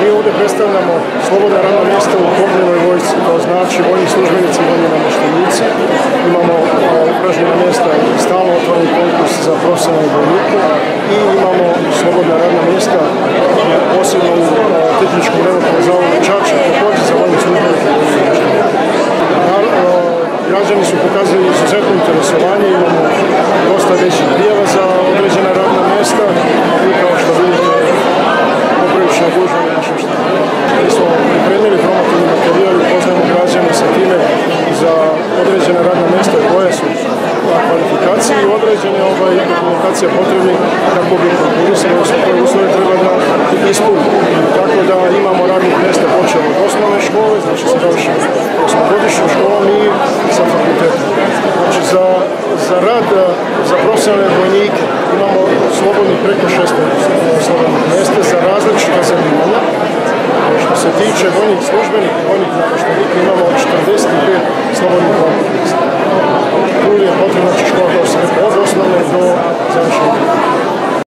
mi ovdje predstavljamo slobodna radna mjesta u kopnenoj vojsci, to znači vojni službenici i vojni namoštenici. Imamo upražnjena mjesta i stalno otvoren konkurs za profesionalne vojnike i imamo slobodna radna mjesta posebno u tehničkom remontnom zavodu Čača, također za vojni službenike i vojni Građani su pokazali izuzetno interesovanje, imamo dosta većih prijava za određena radna mjesta koje su na kvalifikaciji i određene ovaj, dokumentacija potrebni kako bi konkurisali, odnosno koje uslove treba da ispuniti. Tako da imamo radnih mjesta počeo od osnovne škole, znači sa završenom osmogodišnjom školom i sa fakultetom. Znači za, za rad, za profesionalne vojnike imamo slobodnih preko 600 slobodnih mjesta za različita zanimanja. Što se tiče vojnih službenika, vojnih namještenika imamo 45